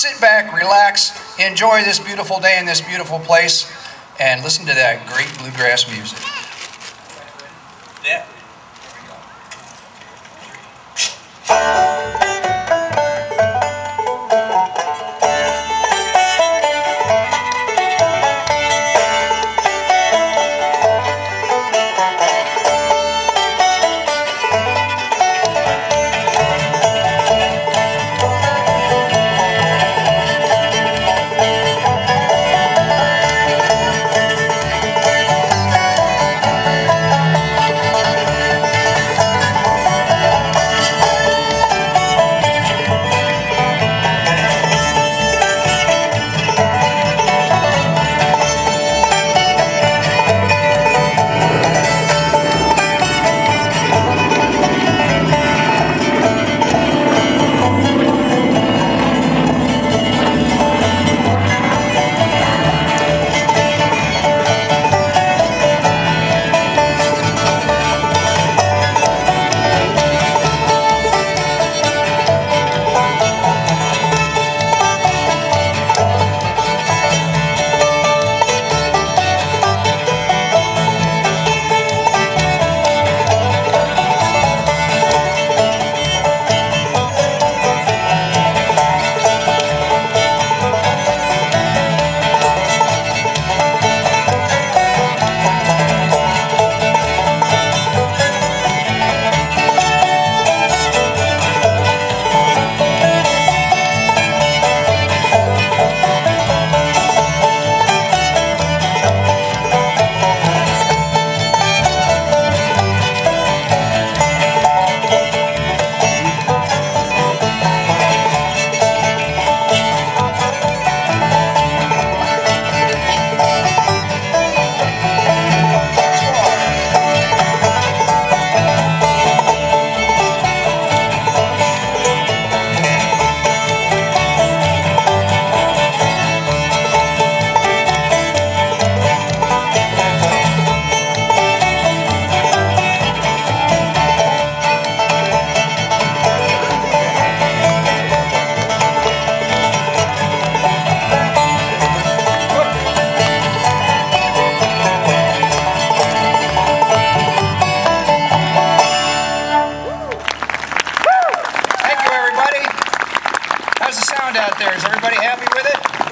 sit back, relax, enjoy this beautiful day in this beautiful place, and listen to that great bluegrass music. Sound out there? Is everybody happy with it?